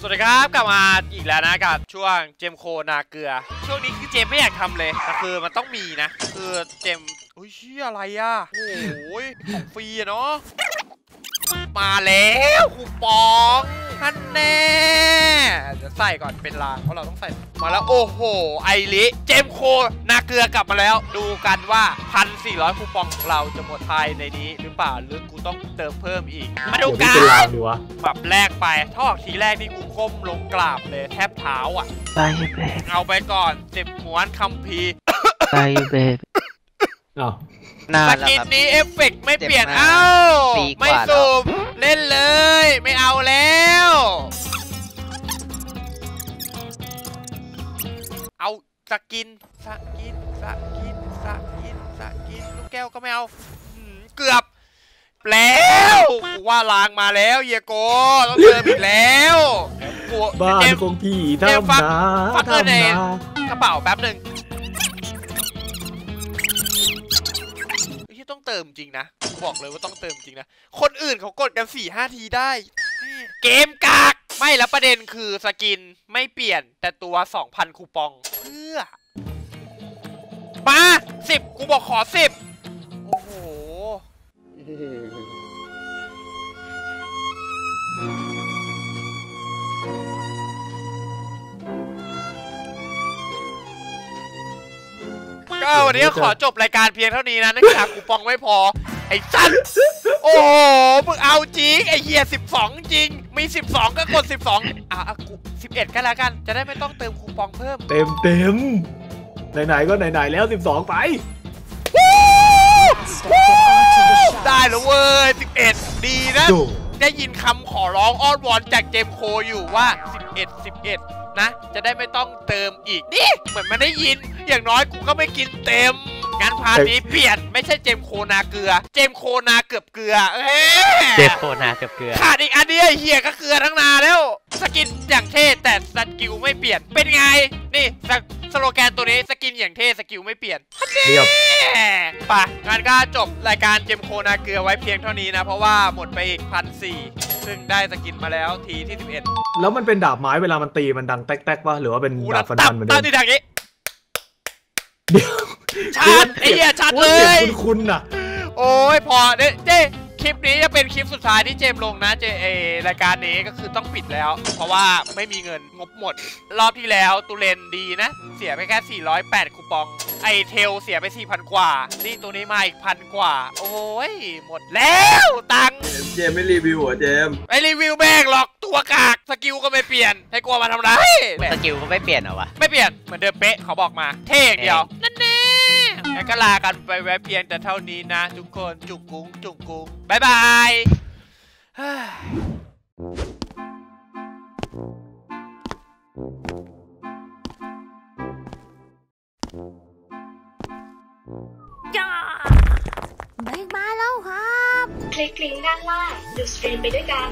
สวัสดีครับกลับมาอีกแล้วนะกับช่วงเจมโคนาเกลือ ช่วงนี้คือเจมไม่อยากทำเลยแต่คือมันต้องมีนะ คือเจมอุ้ยเชี่ยอะไรอะโอ้ยของฟรีอะเนาะมาแล้วคูปอง ท่านแน่เดี๋ยวใส่ก่อนเป็นรางเพราะเราต้องใส่มาแล้วโอ้โห ไอริเจมโคนาเกลือกลับมาแล้ว ดูกันว่า 1,400คูปองของเราจะหมดภายในนี้หรือเปล่าหรือกูต้องเติมเพิ่มอีก มาดูเดี๋ยวกัพี่เป็นลางนดีวะแบบแรกไปถ้าออกทีแรกนี่กูก้มลงกราบเลยแทบเท้าอะ Bye, baby. เอาไปก่อนเจ็บม้วนคัมภีร์ Bye, baby. อ้าวนานสแล้วกินครับนี้เอฟเฟกต์ไม่เปลี่ยนเจ็บมาเอ้าปีกว่าไม่แล้ สกินสกินสกินสกินสกินลูกแก้วก็ไม่เอาหืมเกือบแล้วกูว่าลางมาแล้วเฮียโกต้องเติมอีกแล้วกูบ้านเจมของพี่เจมส์ทำฟักนาฟักเกอร์ในทำนากระเป๋าแป๊บหนึ่งที่ต้องเติมจริงนะบอกเลยว่าต้องเติมจริงนะ คนอื่นเขากดกัน4ี่ห้าทีได้ เกมกากไม่แล้วประเด็นคือสกินไม่เปลี่ยนแต่ตัว 2,000 คูปอง เพื่อ มา10กูบอกขอ10โอ้โห ก็วันนี้ก็ขอจบรายการเพียงเท่านี้นะเนื่องจากคูปองไม่พอ ไอ้สัตว์โอ้โหมึงเอาจริงไอ้เฮีย12 จริง มี 12 ก็กด 12อะอะกู11 ก็แล้วกัน จะได้ไม่ต้องเติมคูปองเพิ่ม เต็มเต็มไหนๆก็ไหนๆแล้ว 12 ไป ได้แล้วเว้ย 11 ดีนะดูได้ยินคำขอร้องอ้อนวอนจากเจมโคอยู่ว่า 11 11 นะ จะได้ไม่ต้องเติมอีก นี่ เหมือนมันได้ยิน อย่างน้อยกูก็ไม่กินเต็ม งั้นพาร์ทนี้เปลี่ยนไม่ใช่เจมโคนาเกลือ เจมโคนาเกือบเกลือ เอ้ยเจมโคนาเกือบเกลือ ขาดอีกอันเดียวไอ้เฮียก็เกลือทั้งนาแล้ว สกินอย่างเท่แต่สกิลไม่เปลี่ยน เป็นไง นี่สสโลแกนตัวนี้สกินอย่างเท่สกิลไม่เปลี่ยนเรียบแหมไปงั้นก็จบรายการเจมโคนาเกลือไว้เพียงเท่านี้นะ เพราะว่าหมดไปอีกพันสี่ซึ่งได้สกินมาแล้วทีที่ 11 แล้วมันเป็นดาบไม้เวลามันตีมันดังแต๊กๆป่ะหรือว่าเป็นกูดารับบฟันตัฟับนเหมือนตั้เดิงมที่ทางนี้เดี๋ยว ชัดไอ้เหี้ยชัดเลย คุณคุณน่ะ โอ้ยพอเด้เจ้คลิปนี้จะเป็นคลิปสุดท้ายที่เจมส์ลงนะเจเอรายการนี้ก็คือต้องปิดแล้ว เพราะว่าไม่มีเงินงบหมด รอบที่แล้วตุเรนดีนะ เสียไปแค่ 408 คูปอง ไอเทลเสียไป 4,000 กว่า นี่ตัวนี้มาอีกพันกว่า โอ้ย หมดแล้วตังค์เจมส์ไม่รีวิวเหรอเจมส์ไอรีวิวแบกหรอกตัวกากสกิลก็ไม่เปลี่ยนให้กูเอามาทำไรแหมสกิลก็ไม่เปลี่ยนเหรอวะไม่เปลี่ยนเหมือนเดิมเป๊ะเขาบอกมาเท่อย่างเดียวนั่นแน่ งั้นก็ลากันไปไว้เพียงแต่เท่านี้นะ ทุกคนจุกกุ้งจุกกุ้ง bye bye เฮ้ยเบรกมาแล้วครับ คลิกลิงก์ด้านล่างดูสตรีมไปด้วยกัน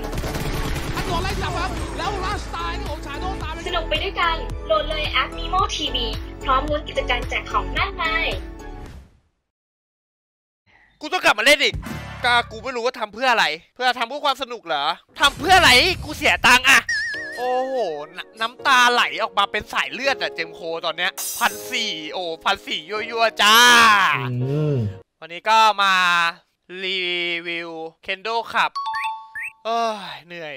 สนุกไปด้วยกัน โหลดเลยแอป Nemo TV พร้อมลุ้นกิจกรรมแจกของมากมาย กูต้องกลับมาเล่นอีกก็กูไม่รู้ว่าทำเพื่ออะไร เพื่อทำเพื่อความสนุกเหรอทำเพื่ออะไรกูเสียตังค์อะโอ้โหนน้ำตาไหลออกมาเป็นสายเลือดอะเจมโคตอนเนี้ยพันสี่โอ้พันสี่ยั่วๆจ้าอืมวันนี้ก็มารีวิวเคนโดขับ เอ้ยเหนื่อย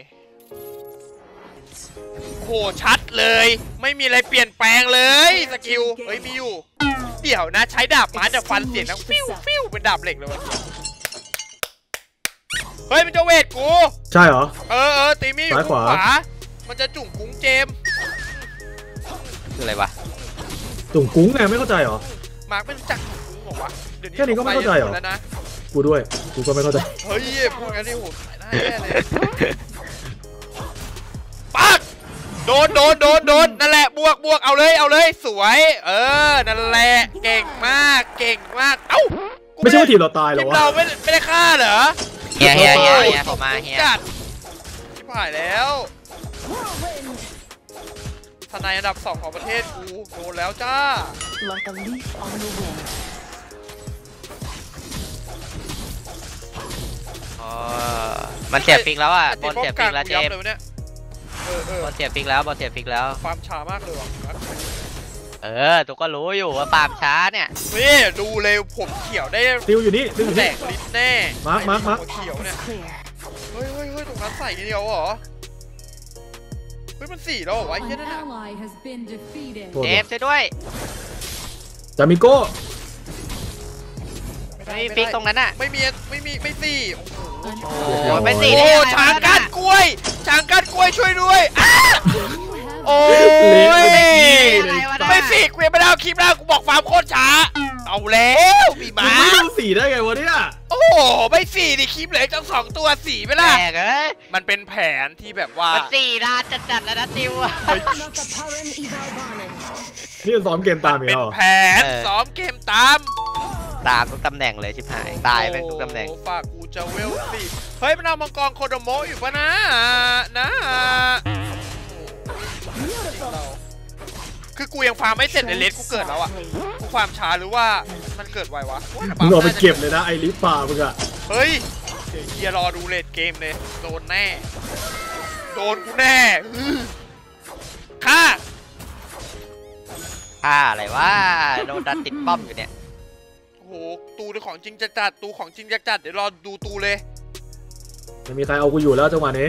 โหชัดเลย ไม่มีอะไรเปลี่ยนแปลงเลยสกิลเฮ้ยมีอยู่ เดี๋ยวนะใช้ดาบไม้จะฟันเสียงดังฟิวฟิวเป็นดาบเหล็กเลยวะเฮ้ยมันจะเวทกู ใช่เหรอ เออเออตีมีอยู่ซ้ายขวาขวา มันจะจุ่มกุ้งเจมส์คืออะไรวะตุ่งกุ้งไงไม่เข้าใจเหรอ มาร์กไม่รู้จักจุ่มกุ้งเหรอวะเดี๋ยวนี้แค่นี้ก็ไม่เข้าใจเหรอแล้วนะกูด้วย กูก็ไม่เข้าใจ เฮ้ยพูดกันที่โหขายได้แน่เลยปัก โดนโดนโดนโดนนั่นแหละบวกบวกเอาเลยเอาเลยสวย เออนั่นแหละเก่งมากเก่งมากเอ้ากูไม่ใช่ว่าทีมเราตายเหรทีอมวะเราไม่ไม่ได้ฆ่าเหรอเฮียเฮียเฮียเฮียผมมาเฮียจัดชิบหายแล้วทนายอันดับสองของประเทศกูโดนแล้วจ้า like a leaf on the wind อ๋อมันเสียฟิกแล้วอะบติดนป้อเสียมกฟิลางกแล้วกูเจยับม เลยวะเนี่ยเออเออบอลเสียฟิกแล้วบอลเสียฟิกแล้ว ความช้ามากเลยว่ะมาร์คเออตุกก็รู้อยู่ว่าปาล์มช้าเนี่ยนี่ดูเลยผมเขียวได้ติวอยู่นี่ติวอยู่แตนี่ กลิ้นแน่มาร์คมาร์คมาร์ค หัวเขียวเนี่ย Is clear. เฮ้ยเฮ้ยเฮ้ยตรงนั้นใส่นิดเดียวเหรอ เฮ้ยมันสี่แล้วเหรอวะไอ้เหี้ย An นั่นน่ะ ally has been defeated. โทษเจว่ะมส์ช่วยด้วยจามิโก้ไม่มีฟิกตรงนั้นน่ะไม่มีไม่มีไม่สี่โอ้โห โอ้ยไปสี่โอ้ได้ยังไงช้างวะกัดกล้วยช้างกัดกล้วยช่วยด้วยอ้า You have โอ้ยอะไรวะน่ะไม่สี่กูยังไม่ได้เอาคลิปแล้วกูบอกฟาร์มโคตรช้า เอาแล้วมีมึมางไม่ดูสีได้ไงวะเนี่ยโอ้โหไม่สี่ดิคลิปเหลือจังสองตัวสี่ไปแปลล่ะกเอ้ยมันเป็นแผนที่แบบว่า มันสี่ดานจัดๆแล้วนะติวอะ Not the Paran Ivalvanen. นี่ซ้อมเกมตามอีกเป็แล้นวเหรอแผนซ้อมเกมตามตามทุกตำแหน่งเลยชิบหายตายไปทุกตำแหน่ง โอ้ฝากกู จะเวลสิเฮ้ยมันเอามังกรโคโดโมะอยู่ปะนะนะคือกูยังฟาร์มไม่เสร็จในเลสกูเกิดแล้วอะกูฟาร์มช้าหรือว่ามันเกิดไววะมึงเอาไปเก็บเลยนะไอ้ลิฟต์ป่ามึงอะเฮ้ยเดี๋ยวเฮียรอดูเลดเกมเลยโดนแน่ โดนกูแน่อื้อฆ่าค่าอะไรวะโดนดันติดป้อมอยู่เนี่ย โอ้โหตูนี่ของจริงจะจัดตูของจริงจะจัดเดี๋ยวรอดูตูเลยไม่มีใครเอากูอยู่แล้วจังหวะนี้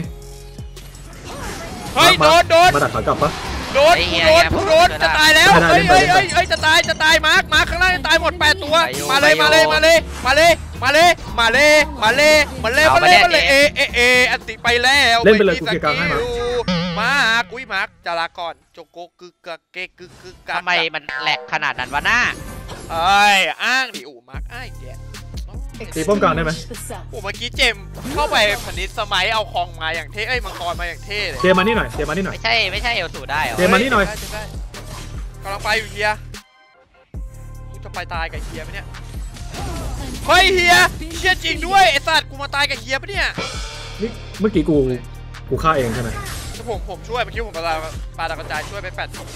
เฮ้ยมาโดนโดนมาดักขากลับปะโดนไอ้เหี้กูยโดนไงกูโดนผมจะตายแล้วไม่ได้เฮ้ยไม่เฮ้ยได้เฮ้ยเฮ้ยจะตายจะตายมาร์คมาร์คข้างล่างจะตายหมดแปดตัวไปอยู่มาเลยไปมาเลยอยู่มาเลยมาเลยมาเลยมาเลยมาเลยมาเลยเอามามาเลยเนี่ยมาเลยเจเอเอเออันติไปแล้วเล่นไปเลยม่มีกูเกลียดกลางให้มาสกิล มาร์คอุ้ยมาร์คจาราก่อนโจโกกึกกะเกกึกกึกกะทำไมมันแหลกขนาดนั้นวะหน้าเอ้ยอ้างดิอูมาร์คอ้ายแกตีป้อมกลางได้ไหม The south. โอ้เมื่อกี้เจมส์เข้าไปพนิษสมัยเอาคองมาอย่างเท่เอ้ยมังกรมาอย่างเท่เลยเจมมานี่หน่อยเจมมานี่หน่อยไม่ใช่ไม่ใช่เอลสูได้เหรอเจมส์มานี่หน่อยได้ได้กำลังไปอยู่เฮียกูจะไปตายกับเฮียไหมเนี่ยเฮ้ยเฮียเฮียจริงด้วยไอ้สัตว์กูมาตายกับเฮียปะเนี่ยนี่เมื่อกี้กูกูฆ่าเองใช่ไหม ผมผมช่วยเมื่อกี้ผมปาดาปาดากระจายช่วยไปแปดสิบ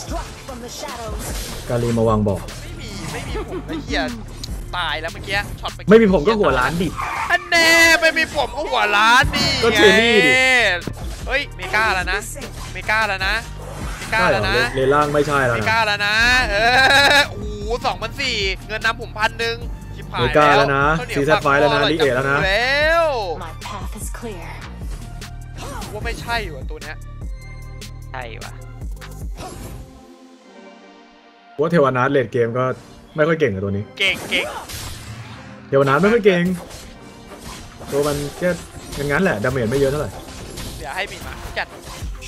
Struck from the shadows. กาลีมาวางบอกไม่มีไม่มีผมไอ้เฮียตายแล้วเมื่อกี้ช็อตเอกี้ไม่มีผมก็หัวล้านดิอันแน่ไม่มีผมก็หัวล้านดิก็เจนี่ดิเฮ้ยเมกาแล้วนะเมกาแล้วนะเมกาใช่เหรแล้อวนะเลนล่างไม่ใช่แล้วเมนะกาแล้วนะเออโอ้โหสองพันสี่เงินนำผมพันหนึ่งชิบหายเมกาแล้วนะข้าวเหนียซีแซดไฟแล้วนะฝากลิเอแล้วนะแล้ว ว่าไม่ใช่ว่ะตัวเนี้ยใช่วะว่าเทวนาทเลดเกมก็ไม่ค่อยเก่งกับตัวนี้ เก่งเก่งเทวนาทไม่ค่อยเก่ง ตัวมันแค่อย่างนั้นแหละดาเมจไม่เยอะเท่าไหร่ เดี๋ยวให้มีมาจัด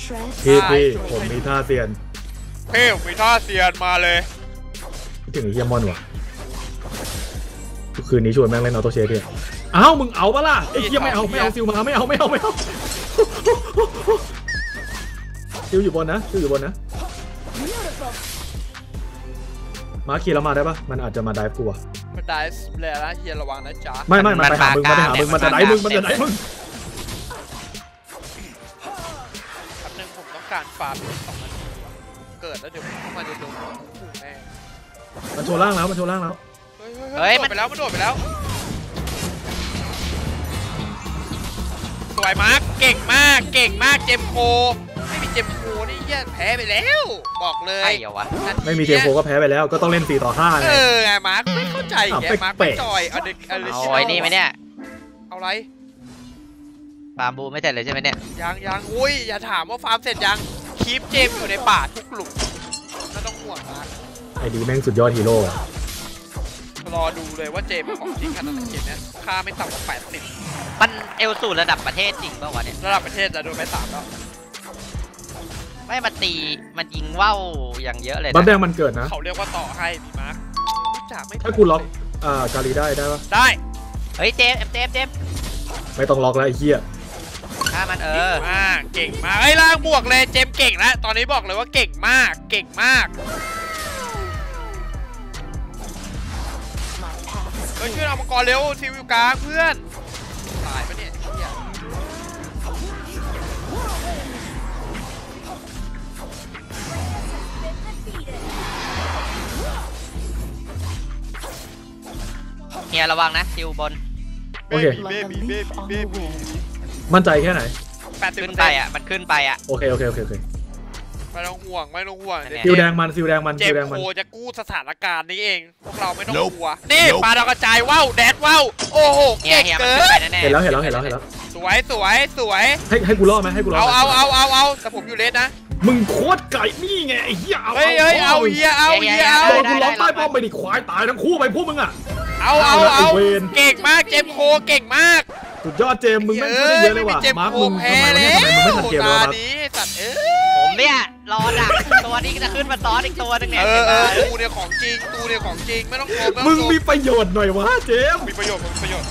Tread พี่ใช่พี่ผมมีท่าเซียนเฮ้ยมีท่าเซียนมาเลยคิดถึงไอ้เฮียมอนว่ะทุกคืนนี้ชวนแม่งเล่นออโต้เชฟเนี่ยอ้าวมึงเอาปะล่ะไอ้เฮียไม่เอาไม่เอาซิลมาไม่เอาไม่เอาไม่เอา ซิลอยู่บนนะซิลอยู่บนนะ Beautiful. มาร์คคีแล้วมาได้ปะมันอาจจะมาไดฟ์กูอะมันได้เลยนะเฮียระวังนะจ๊ะไม่ไม่มันไปหามึงมันไปหามึงมันจะไดฟ์มึงมันจะไดฟ์มึงคำนึงผมต้องการฟาร์มอีกสองนาทีว่ะเกิดแล้วเดี๋ยวมันจะโดนถูกแน่มันโชว์ล่างแล้วมันโชว์ล่างแล้วเฮ้ยเฮ้ยมันโดดไปแล้วมันโดดไปแล้ว สวยมาร์กเก่งมาก เก่งมากเจมโค ไม่มีเจมโคนี่เหี้ยแพ้ไปแล้ว บอกเลยใช่เหรอวะนาทีไม่มีเทมโฟก็แพ้ไปแล้วก็ต้องเล่น 4 ต่อ5ไง เออไงมาร์กไม่เข้าใจแกอ้าวมาร์กแปลไม่กๆจอยเอาเด็กเอาเลเอาไอ้นี่ไหมเนี่ยเอาอะไรฟาร์มบูไม่เสร็จเลยใช่ไหมเนี่ย ยังยังอุ้ยอย่าถามว่าฟาร์มเสร็จยังคีปเจมอยู่ในป่าทุกหลุมไม่ต้องห่วงมาร์กไอ้ดีแม่งสุดยอดฮีโร่อะ รอดูเลยว่าเจมของจริงขนาดไหนเกมเนี้ยค่าไม่ต่ำกว่า80มันเอลสูระดับประเทศจริงป่าวะเนี่ย ระดับประเทศจะโดนไปสามแล้วไม่มาตีมันยิงว่าวอย่างเยอะเลยบัฟแดนะงมันเกิดนะ เขาเรียกว่าต่อให้มีมาร์คจากไม่ถ้ากูล็อกอ่ากาลีได้ได้ปะได้เฮ้ยเจมส์เจมส์เจมส์ไม่ต้องล็อกแล้วไอ้เหี้ยฆ่ามันเออ มากเก่งมากไอ้ยล่างบวกเลยเจมส์เก่งแล้วตอนนี้บอกเลยว่าเก่งมากเก่งมาก เฮ้ยช่วยเอามังกรเร็วทีวิวกลางเพื่อนตายปะเนี่ยเหี้ยเฮียระวังนะซิวบนโอเค เบบี้ like เบ a บี้ leaf เบ on บี้ the เบบี้ wind. มั่นใจแค่ไหน แปดสิบขึ้เปอนร์ไปเซ็นต์อะ มันขึ้นไปอะ โอเค โอเค โอเคโอเค ไม่ต้องห่วงไม่ต้องห่วงเนี่ยซิลแดงมันซิลแดงมันเจซิมลแดงส์มัน โคจะกู้สถานการณ์นี้เองพวกเราไม่ต้องกลัวนี่ปลาดาวกระจายว่าวแดดว่าวโอ้โหเฮียเก่งเฮียมันเกิขึ้นไปนแน่ๆเห็นแล้วเห็นแล้วเห็นแล้วเห็นแล้ว สวยสวยสวย ให้ให้กูรอดไหมให้กูรอดเอาไหมเอาเอาเอาเอาแต่ผมอยู่เลสนะมึงโคตรไก่นี่ไงไอ้เหี้ยเอาเฮ้ยเฮ้ยเอาเฮียเอาเฮียเอาโดนกูล้อมใต้ป้อมไปดิควายตายทั้งคู่ไปพวกมึงอะ เอาเอาเอาละเอาไอ้เวร เก่งมากเจมส์โคเก่งมากสุดยอดเจมส์มึงแม่งช่วยได้เยอะเลยว่ะเจมส์มาร์คโคมึงแพ้ทำไมวะแล้เนี่ยทำไมมึงไม่ทันวเกมเลยวะตามาร์ค นี้สัตว์เอ้ยผมเนี่ย รอดักตัวนี้จะขึ้นมาซ้อนอีกตัวหนึงเนี่ยเออเออเห็นตูปะเนี่ยของจริงตูเนี่ยของจริงไม่ต้องชมไต้องมึงชมีประโยชน์หน่อยวะเจมส์มีประโยชน์มีประโยชน์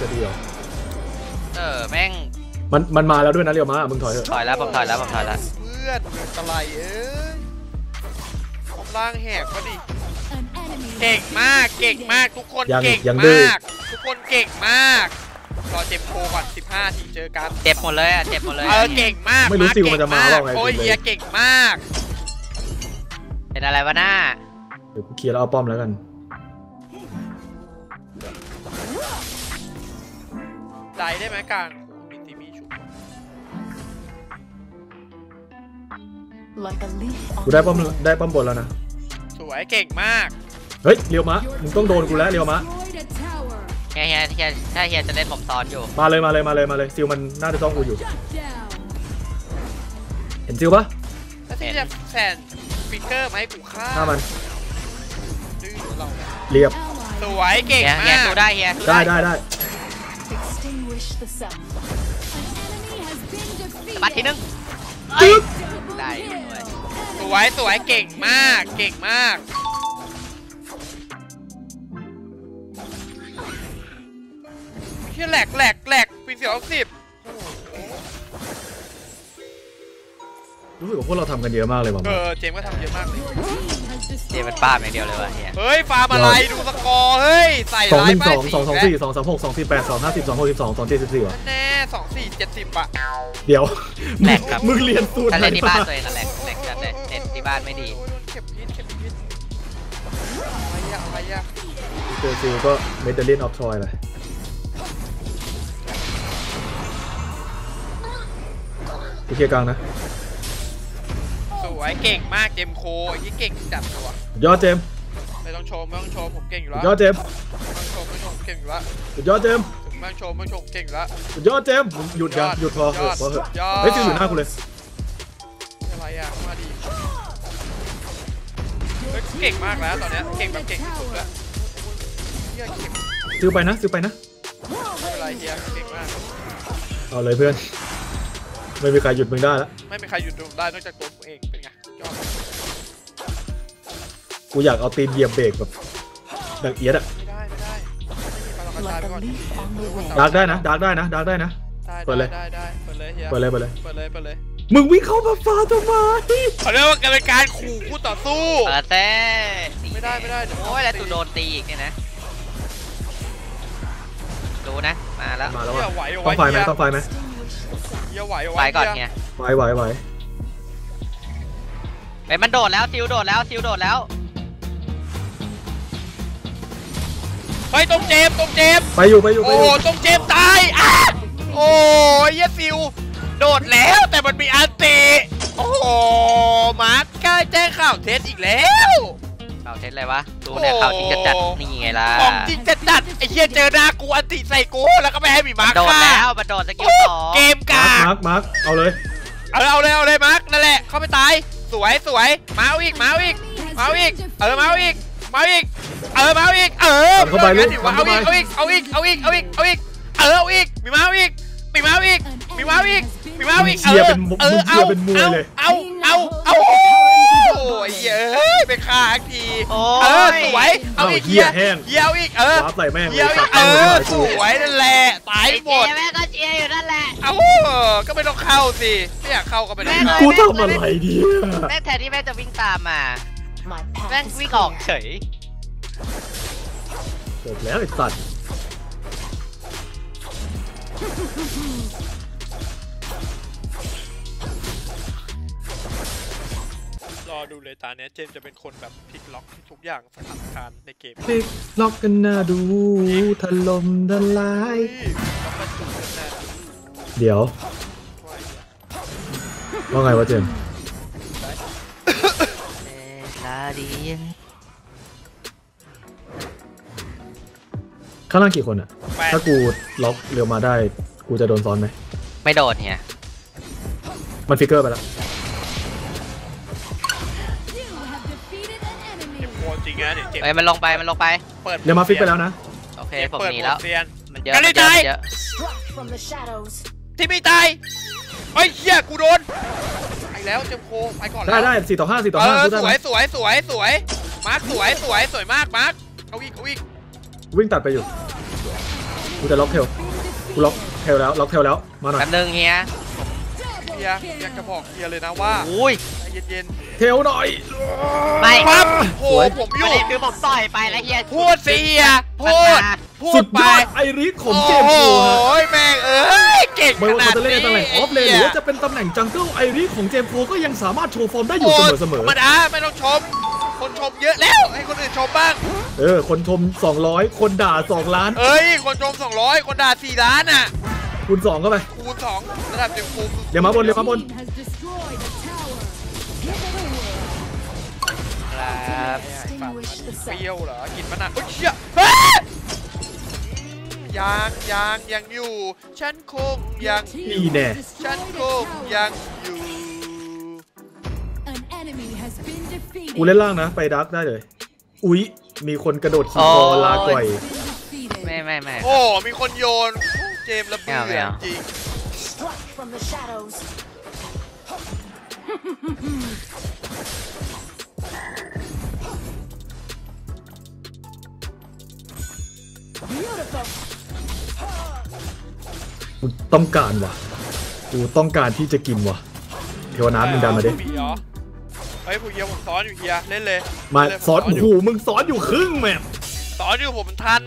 จะดีเหรอเออแม่งมันมันมาแล้วด้วยนะเรียวมามึงถอยเถอะถอยแล้วผมถอยแล้วผมถอยแล้ว เพื่อนเมืองตะไลเอ้ยผมล่างแหกก็ดิ An enemy เก่งมาก เก่งมากทุกคนยังเก่งยังดื้อ มาก ทุกคนเก่งมากรอเจ็บโคก่อน15ทีเจอกันเจ็บหมดเลยอะ เจ็บหมดเลยเออเก่งมากไม่รู้าซิลมันจะมาเก่งว่าไง โอ้ยซิลเลยเฮียเก่งมาก เป็นอะไรวะหน้า เดี๋ยวกูเคลียร์แล้วเอาป้อมแล้วกัน ได้ได้ไหมกลางมีทีมีชุบ Like a leaf on กูได้ป้อม the wind. ได้ป้อมบนแล้วนะ สวยเก่งมาก เฮ้ยเรียวมะมึงต้องโดนกูแล้วเรียวมะ destroyed a tower. เฮียเฮียเฮียถ้าเฮียจะเล่นผมซ้อนอยู่ มาเลยมาเลยมาเลยมาเลยซิลมันน่าจะต้องกูอยู่ Shut down. เห็นซิลปะแล้วที่จะแซนฟิกเกอร์มาให้กูฆ่าหน้ามันดื้อเราเรียบ Ally สวยเก่งเฮียเฮียมากดูได้เฮียได้ได้ได้ Extinguish the sun. An enemy has been บัตรที defeated. นึงจึ๊ก Double ได้ kill. ด้วยสวยสวยเก่งมากเก่งมาก เฮียแหลกแหลกแหลกปีเสียวสิบรู้สึกว่าพวกเราทำกันเยอะมากเลยว่ะเออเจมส์ก็ทำเยอะมากเลย Your team has เจมัน destroyed ป้าบอย่างเดียวเลยว่ะเฮียเฮ้ยฟาร์มอะไรดูสกอร์เฮ้ยใส่สองร้าหยนึ่งป้าสยองสีสองสองแล้วสี่สองสามหกสองสี่แปดสองห้าสิบสองหกสิบสองสองเจ็ดสิบสี่วะแน่สองสี่เจ็ดสิบอะเดี๋ยวแหลกครับมึงเรียนสูตรถ้าไหนเล่นที่บ้านมาตัวเองนั่นแหละแหลกจัดเลยเน็ตที่บ้านไม่ดีโอ้ยโดนเข็มพิษเข็มพิษอะไรอะอะไรอะเจอซิลก็เมดเดลินออฟทรอยเลย กูเคลียร์กลางนะ สวยเก่งมากเจมโคไอ้ยี่เก่งจัดตัวยอดเจมส์ไม่ต้องชมไม่ต้องชมผมเก่งอยู่แล้วยอดเจมส์ไม่ต้องชมไม่ต้องชมผมเก่งอยู่แล้วสุดยอดเจมส์ไม่ต้องชมไม่ต้องชมผมเก่งอยู่แล้วสุดยอดเจมส์มึงหยุดกันหยุดพอเถอะพอเถอะยอดเฮ้ยซิลอยู่หน้ากูเลยอะไรอะมาดีเฮ้ยเก่งมากแล้วตอนเนี้ยเก่งแบบเก่งที่สุดแล้วเฮียเก่งซิลไปนะซิลไปนะอะไรเฮียเก่งมากเอาเลยเพื่อน ไม่มีใครหยุดมึงได้แล้วไม่มีใครหยุดดูได้นอกจากตัวกูเองเป็นไงยอดกูอยากเอาตีนเหยียบเบรกแบบดังเอียดอะไม่ได้ไม่ได้ไม่มีพลังกระจาย Like ไป a ก่อน leaf on the wind. ดาร์กได้นะดาร์กได้นะดาร์กได้นะได้เปิดเลยได้ได้เปิดเลยเฮียเปิดเลยเปิดเลยเปิดเลยเปิดเลยมึงวิ่งเข้ามาฟาทำไมเขาเรียกว่าการเป็นการขู่คู่ต่อสู้เปิดเต้ไม่ได้ไม่ได้เดี๋ยวโอ้ยแล้วตูโดนตีอีกเนี่ยนะดูนะมาแล้วมาแล้วเฮียว่ะไหวต้ไหวองไฟไหมต้องไฟไหม เฮียไหวไหวไปก่อนเฮีเฮียยไหวไหวไหวไปมันโดดแล้วซิวโดดแล้วซิวโดดแล้วเฮ้ยตรงเจมส์ตรงเจมส์ไปอยู่ไปอยู่ไปโอ้อโหยู่ตรงเจมส์ตายอะโอ้ยเฮียฟิวโดดแล้วแต่มันมีอันติโอ้โหมาร์คกล้าแจ้งข่าวเท็จอีกแล้วข่าว เท็จอะไรวะดูเนี่ยข่าวจริงจะจัดนี่ไงล่ะของจริงจะจัดไอ้เหี้ยเจอหน้ากูอันติใส่กูแล้วก็ไม่ให้มีมาร์คโดดฆ่าแล้วมันโดดสกิลโอ้สองเกมกามาร์คมาร์คมาร์คเอาเลยเอาเลยเอาเลยเอาเลยมาร์คนั่นแหละเข้าไปตายสวยสวยมาเอาอีกมาเอาอีกมาเอาอีกเออมาเอาอีกมาเอาอีกเออมาเอาอีกเออเข้าไปลูกเอาเข้าไปอีกเอาอีกเอาอีกเอาอีกเอาอีกเอาอีกเออเอาอีกมีมาเอาอีกมีมาเอาอีกมีมาเอาอีกมีมาเอาอีกมึงเชียร์เป็นมุกเออมึงเชียร์เป็นมวยเลยเอาเอา เอาโอ้ยเอ้ยไปฆ่าอีกทีโอ้เออสวยเอาอีกเหี้ยแห้งเหี้ยเอาอีกเออวาร์ปใส่แม่งเลเยี่ยยวสัอีตกว์เอตั้งไว้อที่สไหนกูวยนั่นแหละตายไอ้หมเจ๊ดแม่ก็เชียร์อยู่นั่นแหละเอ้าก็ไม่ต้องเข้าสิไม่อยากเข้าก็ไม่ต้องเข้ากูทำอะไรดีแม่งแทนที่แม่งจะวิ่งตามมา My แม่ง path is วิ่งออก clear. เฉยจบแล้วไอ้สัตว์ รรอดูเลยตาเนี้ยเจมส์จะเป็นคนแบบพลิกล็อกทุกอย่างสถานการณ์ในเกมพลิกล็อกกันหน้าดูถล่มทลายเฮ้ยล็อกประตูกันแน่เดี๋ยว ว่าไงวะเจมส์ลาเดียนข้างล่างกี่คนอะแปดถ้ากูล็อกเรือมาได้ กูจะโดนซ้อนไหมไม่โดนเฮียมันฟิกเกอร์ไปแล้ว บโคตรจริงนะเนี่ยเจ็บเอ้ยมันลงไปมันลงไป เปิดเรือมาฟิกไปแล้วนะโอเคเจ็บผมเปิดหนีแล้วโหมดเซียน มันเยอะกันมันเลยเยอะตายมันเยอะ Struck from the shadows. ที่ไม่ตายไอ้ยเหี้ยกูโดนไปแล้วเจมส์โคไปก่อนได้แล้วได้สี่ต่อห้าสี่ต่อเอห้าอกูสได้วไหมยสวยสวยสวยมาร์คสวยสวยสวยมากมาร์คเอาอีกเอาอีกวิ่งตัดไปอยู่กูจะล็อกเทลกูล็อกเทลแล้วล็อกเทลแล้วมาหน่อยแป๊บนึงเฮียเฮียอยากจะบอกเฮียเลยนะว่า อุ้ย ใจเย็นเทลหน่อยไม่ๆปั๊บโหสวยผมอประยู่เด็นคือผมต่อยไปแล้วเฮียพูดสิเฮียพูดพูสุดดไปยอดไอริสของเจมส์โอ้โคโหฮะ แม่งเอ้ยเก่งไม่ขว่านาเขาดจะเล่นนี้ในตำแหน่งออฟเลนหรือว่าจะเป็นตำแหน่งจังเกิลไอริสของเจมส์โคก็ยังสามารถโชว์ฟอร์มได้อยู่เสมอเสมธอรรมดาไม่ต้องชม คนชมเยอะแล้วให้คนอื่นชมบ้างเออ คนชม 200 คนด่า 2 ล้าน เอ้ย คนชม 200 คนด่า4ล้านอะ คูณ2เข้าไป คูณ2ระดับเต็มคูณเดี๋ยวมาบนเดี๋ยวมาบน Team has destroyed เปรี้ sun. ยวเหรอ กินมะนาวเฮ้ยเชี่ยเฮ้ยยังยังยังอยู่ ฉันคงยัง Team นี่แน่ has ฉัน destroyed ค a ง tower. ยังอยู่ An enemy has been defeated. กูเล่นล่างนะ ไปดักได้เลย อุ๊ย มีคนกระโดดขี่คอลาก่อย Been defeated. ไม่ไม่ไม่โอ้ มีคนโยน เจมส์ระเบิไม่เอาไม่ดเอาจริง กูต้องการว่ะ กูต้องการที่จะกินว่ะ เทวนามึงดันมาดิมีเหรอเฮ้ยผู้เฮียผมซ้อนอยู่เฮียเล่นเลย มาเล่เลยสอนผโอ้มโหมึงสอนอยู่ครึ่งแมปซ้อนอยู่ผมทัน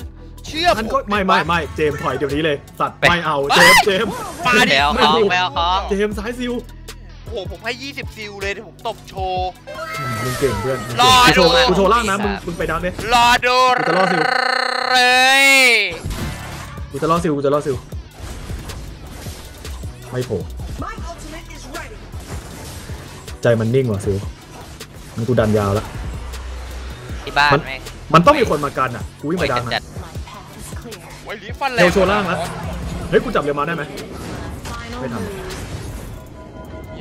เชื่อท่านผก็มไม่ไม่ไม่เจมส์ถอยเดี๋ยวนี้เลย สัตว์ไม่เอาเจมส์เจมส์มาดิไปเอาไม่ของถูกไปเอาของเจมส์ซ้ายซิว โอ้โหผมให้ 20 ซิลเลยเดี๋ยวผมตบโชว์อืมมึงเก่งเพื่อนมึงรอเก่งกูโชว์ดู กูโชว์ล่างนะมึงมึงไปดักเลยรอดูกูจะรอซิล เลยกูจะล่อซิวกูจะล่อซิวไม่โผล่ใจมันนิ่งว่ะซิวมันกูดันยาวแล้วที่บ้านมัน แม่งมันต้องมีคนมากันอะกูวิ่งไปดังจันะด My path is clear. ไว้ลีฟันแรเร็งวโชว์ล่างแล้วเฮ้ยกูจับเรือมาได้ไหม Final Wait a minute. move.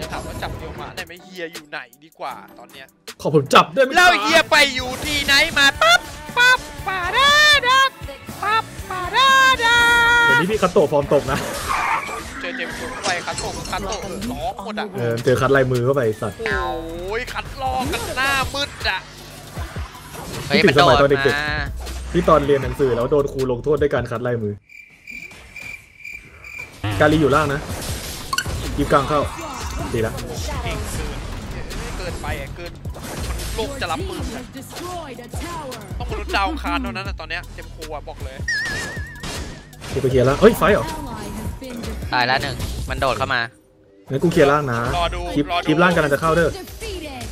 เฮียถามว่าจับเดียวมาได้ไหมเฮียอยู่ไหนดีกว่าตอนเนี้ยขอผมจับได้ไหมแล้วเฮียไปอยู่ที่ไหนมาปั๊บปั๊บป่าดาดับปั๊บป่าดาดาเดี๋ยวนี้พี่คัตโตะฟอร์มตกนะเจอเจมส์ไปคัดโตกคัดโตกเออสองหมดอะเออเจอคัดลายมือเข้าไปสัตว์โอ้ยคัดลอกกันหน้ามืดอะเฮ้ยคิมัดนถึงโดสมัยดตอนเด็กมาที่ตอนเรียนหนังสือแล้วโดนครูลงโทษด้วยการคัดลายมือ การีอยู่ล่างนะยิบกลางเข้า ดีละเก่งเกินเกินไปอะเกินโลก Your จะรับ team มือ has destroyed a tower. ต้องมนุษย์ดาวอังคารเท่านั้นนะตอนเนี้ยเจมส์โคอะบอกเลยกูไปเคลียร์ล่างเฮ้ยไฟเหรอ Ally has been ตายแล้ว defeated. หนึ่งมันโดดเข้ามางั้นกูเคลียร์ล่างนะรอดู creep รอดู creep ล่างกำลังจะเข้าเด้อ Defeated.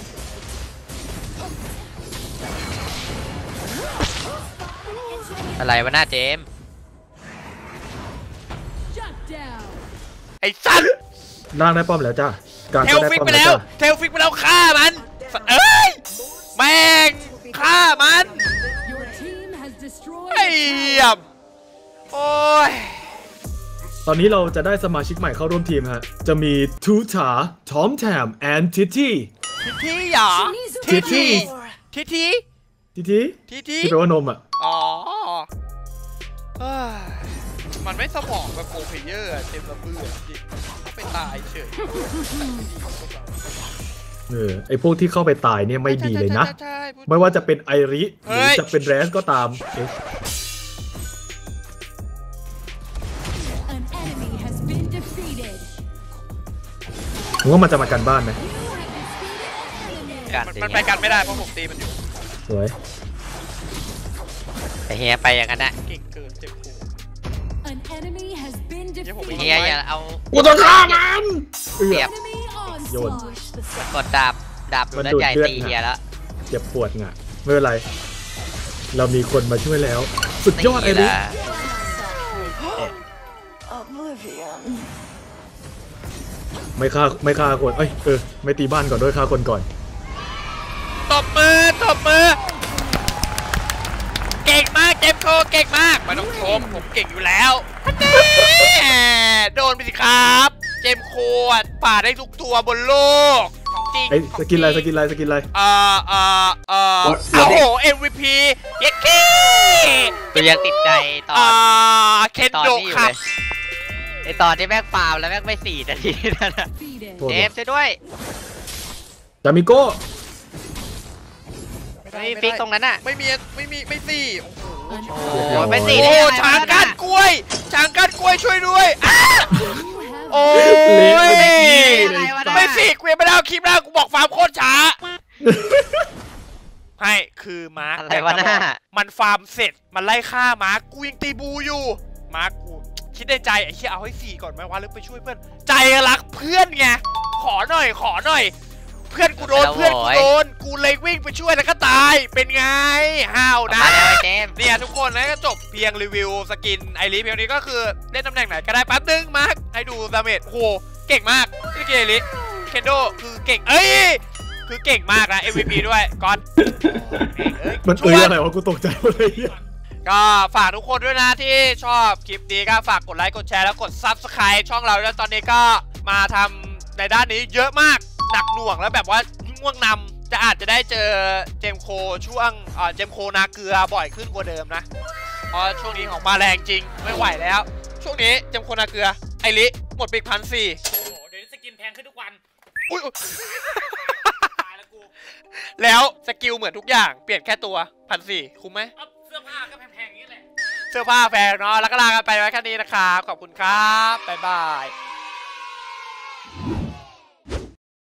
อะไรวะหน้าเจมส์ Shut down. ไอ้สัตว์ ล่างได้ป้อมแล้วจ้ากลางเทก็ลได้ฟิกป้อมไปแล้วแล้วจ้าเทลฟิกไปแล้วฆ่ามันสัตว์เอ้ยแม่งฆ่ามัน Your team has destroyed ไอ้ a เหี้ tower. ยมโอ้ย ตอนนี้เราจะได้สมาชิกใหม่เข้าร่วมทีมฮะ จะมีทูถาทอมแทมแอนทิตี้ทีทีหรอทีทีทีที ทิทีทีที ที่แปลว่านมอะ อ๋อเอ้ยมันไม่สมองแบบโปรเพลเยอร์อะเต็มระเบือจริง ไปตายเฉยเออไอพวกที่เข้าไปตายเนี่ยไม่ดีเลยนะ ใช่ใช่ใช่ไม่ว่าจะเป็นไอริหเฮ้รือย จะเป็นแรสก็ตามเอ๊ะ An enemy has been defeated. มึงว่ามันจะมากันบ้านไหม You have defeated an enemy. กันมันสิมันไปกันไม่ได้เพราะผมตีมันอยู่สวยแต่เฮียไปอย่างนั้นนะ เก่งเกินเจ็บ เดี๋ยวผม defeated. เฮียอย่าเอากูจะฆ่ามันเอือเสียบ Enemy Yo. onslaught. Extinguish the sun. กดดาบดาบดูมันแลดูดใหญ่เลือดตีน่ะเฮียแล้วเจ็บปวดงะไม่เป็นไร เรามีคนมาช่วยแล้ว สุดยอดไอ้นี่นี่แหละ Oblivion. ไม่ฆ่าไม่ฆ่าคนเอ้ยเออไม่ตีบ้านก่อนด้วยฆ่าคนก่อนตบมือตบมือเก่งมากเจมส์โคเก่งมากไมาต้องชมผมเก่งอยู่แล้วฮันเน่ โดนไปสิครับ เจมส์โคอะป่าได้ทุกตัวบนโลกของจริงไอ้ยขสองกินอะไรจสงกินอะไรสกินอะไร เอ่อเอ่อเอ่อ What? โอ้โห MVP เย็ดขี้ตัวยังติดใจตออ่านเคนตอนโดนี้อยู่ครัเลบยไอตอนที่แม่งฟาร์มแล้วแม่งไม่สี่นาทีนั่นน่ะ Defeated. โทษเจว่ะมส์ช่วยด้วยจามิโก้ไม่มีฟิกตรงนั้นน่ะ ไม่มีไม่มีไม่สี่โอ้โห An โอ้เรียบร้อยยไม่สี่โอ้ได้ยังไงช้างวะก้านน่ะก ล้วยช้างก้านกล้วยช่วยด้วยอ้า You have โอ้เละยไปอะไรวะน่ะไม่สิกูยังไม่ได้เอาคลิปแล้วกูบอกฟาร์มโคตรช้าให้คือมาร์คอะไรวะน่ะมันฟาร์มเสร็จมันไล่ฆ่ามาร์คกูยังตี blue อยู่มาร์คกูคิดในใจไอ้เหี้ยเอาให้สี่ก่อนไหมวะหรือไปช่วยเพื่อน ใจรักเพื่อนไงขอหน่อยขอหน่อย เพื่อนกูโดนแล้วเพื่อนกูโว้ยโดนกูเลยวิ่งไปช่วยแล้วก็ตายเป็นไงห้าวนะมาแล้วไอ้เจมส์เนี่ยทุกคนนะก็จบเพียงรีวิว skin ไอริเพียงนี้ก็คือเล่นตำแหน่งไหนก็ได้แป๊บนึงมาร์คให้ดู damage โอ้โหเก่งมากที่เกลิเคนโดคือเก่งเอ้ยคือเก่งมากนะ MVP ด้วยก่อนเอ้ยมันชเอ้วยนอะไรวะกูตกใจหมดเลยเหี้ยก็ฝากทุกคนด้วยนะที่ชอบคลิปนี้ก็ฝากกดไลค์กดแชร์แล้วกด Subscribe ช่องเราแล้วยตอนนี้ก็มาทำในด้านนี้เยอะมาก หนักหน่วงแล้วแบบว่าง่วงนำจะอาจจะได้เจอเจมส์โคช่วงเอ่อเจมส์โคนาเกลือบ่อยขึ้นกว่าเดิมนะเพราะช่วงนี้ของมาแรงจริงไม่ไหวแล้ว ช่วงนี้เจมส์โคนาเกลือไอริหมดปีกพันสี่โอ้โหเดี๋ยวนี้สกินแพงขึ้นทุกวันอุ้ยอุ๊ยตายแล้วกูแล้วสกิลเหมือนทุกอย่างเปลี่ยนแค่ตัวพันสี่คุ้มไหมเอาเสื้อผ้าก็แพงๆอย่างนี้แหละเสื้อผ้าแพงเนาะแล้วก็ลากันไปไว้แค่นี้นะครับขอบคุณครับบ๊ายบาย